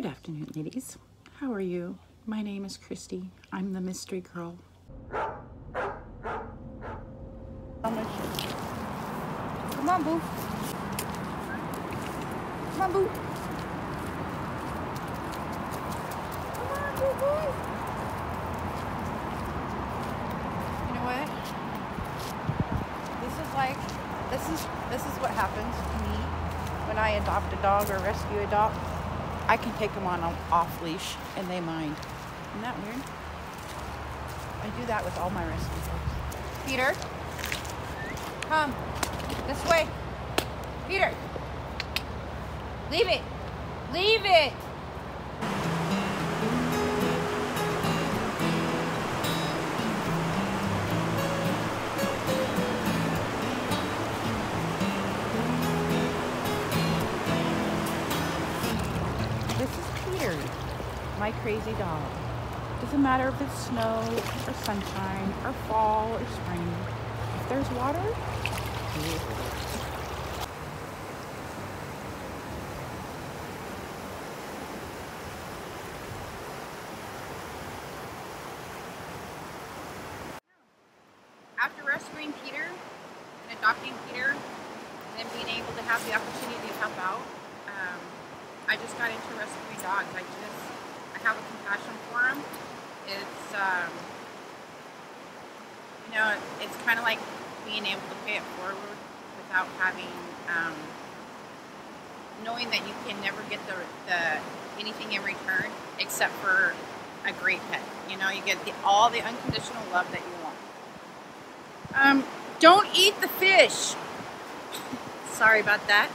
Good afternoon, ladies. How are you? My name is Christy. I'm the mystery girl. Come on, boo. Come on, boo. Come on, boo boo. You know what? This is like, this is this is what happens to me when I adopt a dog or rescue a dog. I can take them on off leash and they mind. Isn't that weird? I do that with all my rescue dogs. Peter, come this way. Peter, leave it. Leave it. My crazy dog. Doesn't matter if it's snow or sunshine or fall or spring. If there's water. After rescuing Peter and adopting Peter, and then being able to have the opportunity to help out, I just got into rescuing dogs. I just, I have a compassion for them. It's, um, you know, it's kind of like being able to pay it forward without having, um, knowing that you can never get the, the anything in return except for a great pet. You know, you get the, all the unconditional love that you want. Um, don't eat the fish. Sorry about that.